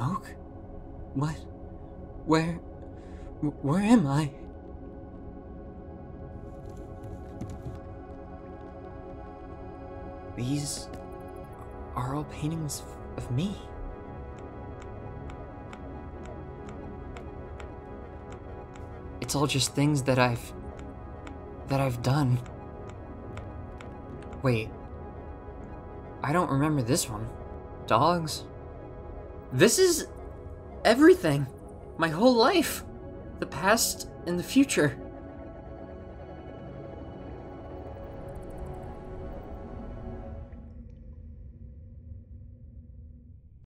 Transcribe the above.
Smoke? What? Where? Where am I? These are all paintings of me. It's all just things that I've that I've done. Wait. I don't remember this one. Dogs? This is everything. My whole life. The past and the future.